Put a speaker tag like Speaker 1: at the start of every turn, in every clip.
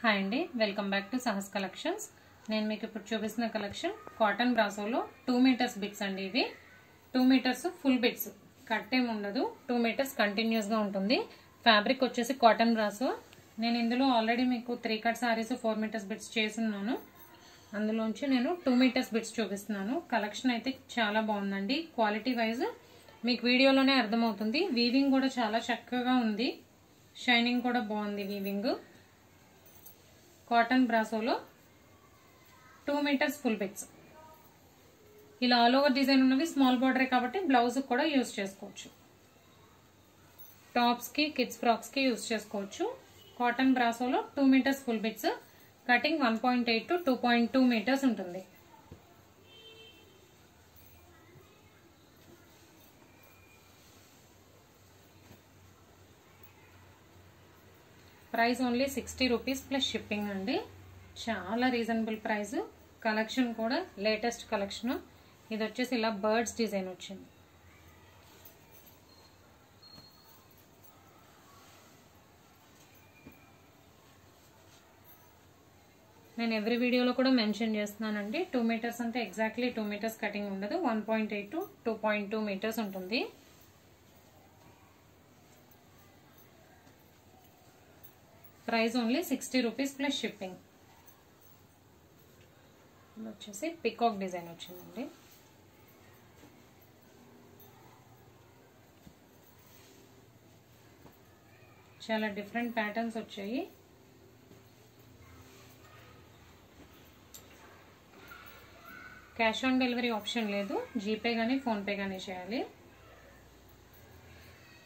Speaker 1: Hi అండి. Welcome back to Sahas collections. నేను మీకు ఇప్పుడు చూపిస్తున్న కలెక్షన్ కాటన్ బ్రాసోలో టూ మీటర్స్ బిట్స్ అండి ఇవి two meters full bits. Cut ఏమి ఉండదు. టూ మీటర్స్ కంటిన్యూస్గా ఉంటుంది. ఫ్యాబ్రిక్ వచ్చేసి కాటన్ బ్రాసో. నేను ఇందులో ఆల్రెడీ మీకు three cut saris four meters bits చేస్తున్నాను. అందులోంచి నేను టూ మీటర్స్ బిట్స్ చూపిస్తున్నాను. కలెక్షన్ అయితే చాలా బాగుందండి. క్వాలిటీ వైజ్ మీకు వీడియోలోనే అర్థమవుతుంది. వీవింగ్ కూడా చాలా చక్కగా ఉంది. షైనింగ్ కూడా బాగుంది వీవింగ్ కాటన్ బ్రాసోలో టూ మీటర్స్ ఫుల్ బిట్స్ ఇలా ఆల్ ఓవర్ డిజైన్ ఉన్నవి స్మాల్ బార్డరే కాబట్టి బ్లౌజ్ కూడా యూజ్ చేసుకోవచ్చు. టాప్స్కి కిడ్స్ ఫ్రాక్స్కి యూజ్ చేసుకోవచ్చు. Cotton బ్రాసోలో two meters full bits cutting one point eight to two point two meters ఉంటుంది. Price only sixty rupees plus shipping అండి. చాలా రీజనబుల్ ప్రైస్. కలెక్షన్ కూడా లేటెస్ట్ కలెక్షన్. ఇది వచ్చేసి ఇలా బర్డ్స్ డిజైన్ వచ్చింది. నేను ఎవ్రీ వీడియోలో కూడా మెన్షన్ చేస్తున్నానండి. టూ మీటర్స్ అంటే ఎగ్జాక్ట్లీ టూ మీటర్స్ కటింగ్ ఉండదు. One point eight to two point two meters ఉంటుంది. Price only sixty rupees plus shipping. వచ్చేసి పికాక్ డిజైన్ వచ్చిందండి. చాలా డిఫరెంట్ ప్యాటర్న్స్ వచ్చాయి. క్యాష్ ఆన్ డెలివరీ ఆప్షన్ లేదు. జీపే కానీ ఫోన్పే కానీ చేయాలి.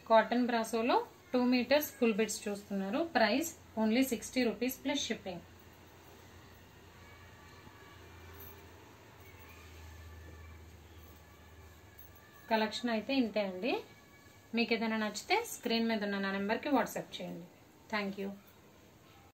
Speaker 1: కాటన్ బ్రాసోలో టూ మీటర్స్ ఫుల్ బిట్స్ చూస్తున్నారు. Price only sixty rupees plus shipping. Collection అయితే ఇంతే అండి. మీకు ఏదైనా నచ్చితే స్క్రీన్ మీద ఉన్న నా నెంబర్కి వాట్సాప్ చేయండి. Thank you.